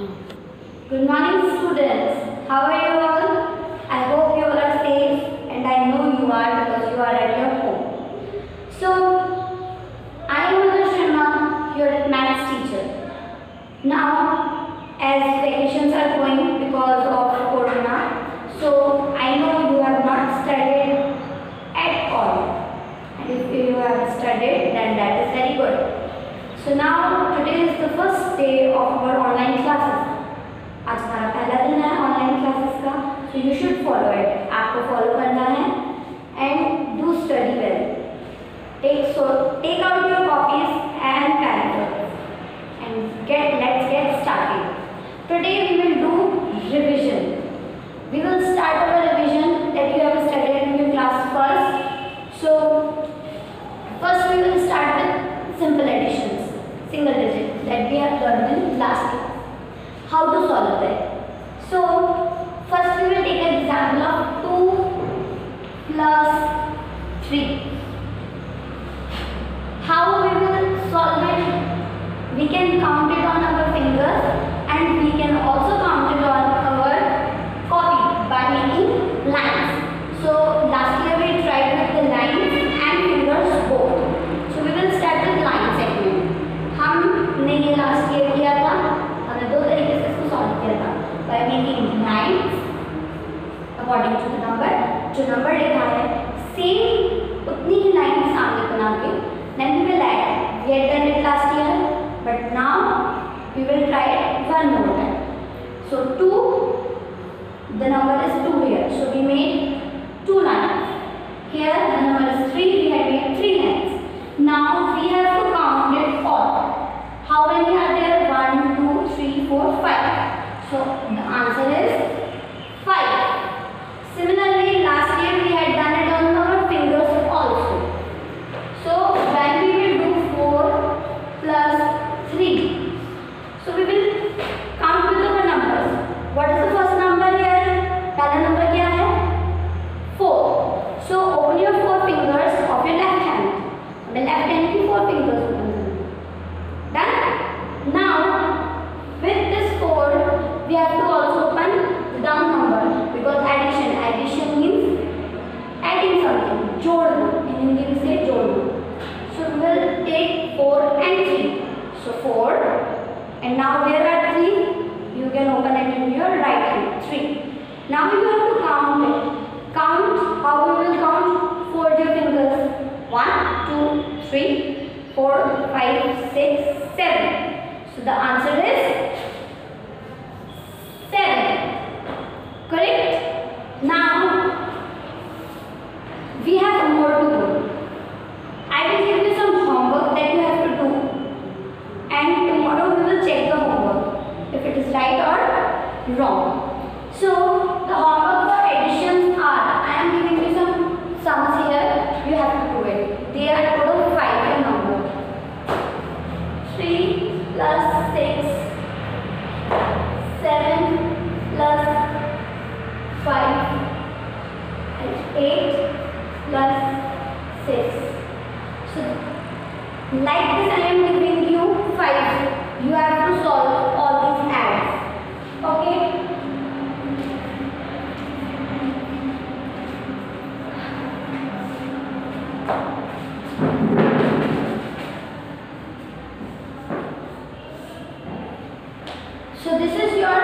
Good morning, students. How are you all? I hope you all are safe, and I know you are because you are at your home. So, I am Mother Sharma, your maths teacher. Now, as vacations are going because of Corona, so I know you have not studied at all. And if you have studied, then that is very good. So now today is the first day of our it so first we will take an example of 2 plus 3 how we will solve it we can count it on our fingers and we can also count it on our copy by making lines. So last year we tried with the lines and fingers both. So we will start with line segment. हमने ये last year किया था हमने दो तरीके से इसको solve किया था by making lines according to the number जो नंबर लिखा है सेम उतनी ही लाइन सामने बना के will add we had done it last year but now we will try it one more time so 2 the number is 2 here. So we made 2 lines. Here the number is 3, we had made 3 lines. Now we have to count it all. How many are there? 1, 2, 3, 4, 5. So the answer is we have to also open round number because addition addition means adding something Jod in hindi we say jod. so we will take 4 and 3 so 4 and now there are 3 you can open it in your right hand 3 now you have to count it count how we will count? Fold your fingers 1 2 3 4 5 6 7 so the answer is wrong. So the So this is your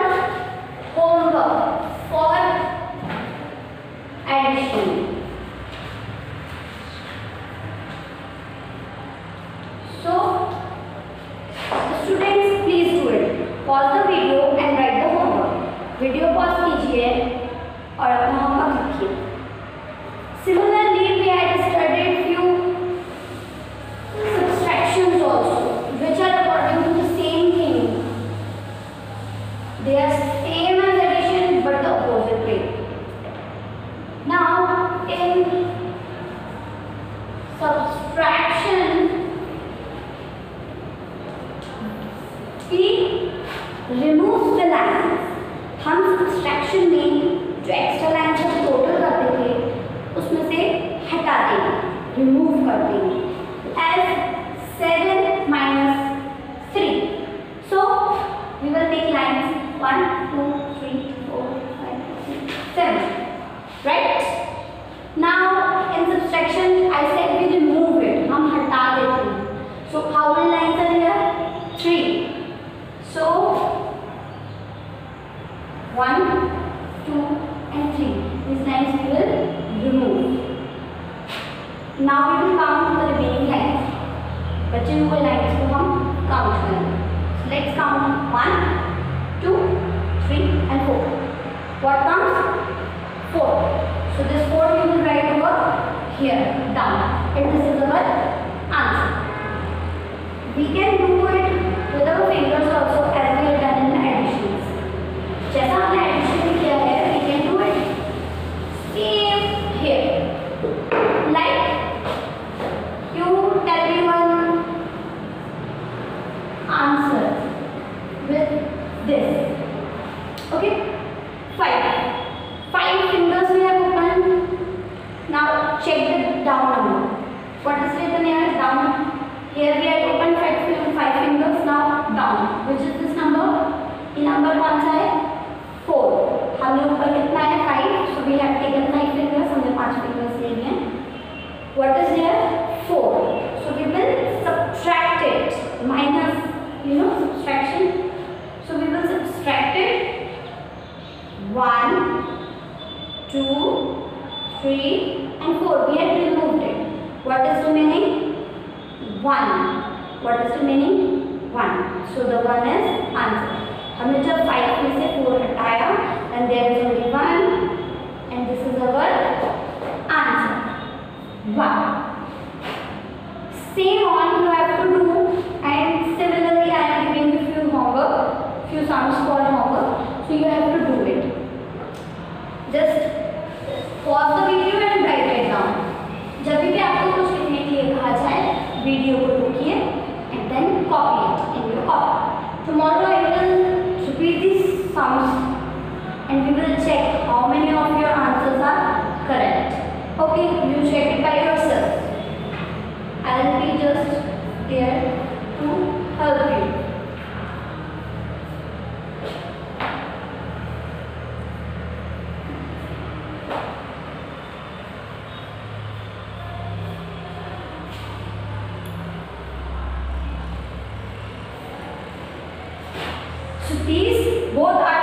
homework for addition. So, students please do it. Pause the video and write the homework. Video pause कीजिए और अपना homework लिखिए Similarly, we had studied few subtractions also, They are same as addition but the opposite way. Now, in subtraction, we remove the lines. हम subtraction में जो extra line हम total करते थे उसमें से हटा देंगे रिमूव कर देंगे as seven minus three so we will take lines one, two, three, four, five, six, seven. Right? Now in subtraction, I said we remove it. हम हटा देते हैं. So how many lines are here? Three. So one, two, and three. These lines we will remove. Now we will count the remaining lines. बचे हुए lines को हम count करेंगे let's count one what comes four so this four we will write over here down and this is our answer we can do it with our fingers also as we have done in the additions जैसा हमने addition किया है we can do it same here like you tell me one answer with this okay Here we have opened five, five fingers now down which is this number ये number कौन सा है four हमने ऊपर कितना है five so we have taken five fingers हमने पाँच fingers लिए what is here four so we will subtract it minus you know subtraction so we will subtract it one two three and four we have removed it what is remaining one what is remaining one so the one is answer हमने जब five में से four हटाया and there is only one and this is our answer one same on you have to do and similarly I am giving you few homework few sums for homework so you have to do it just pause the video Okay you check it by yourself I'll be just there to help you. So these both are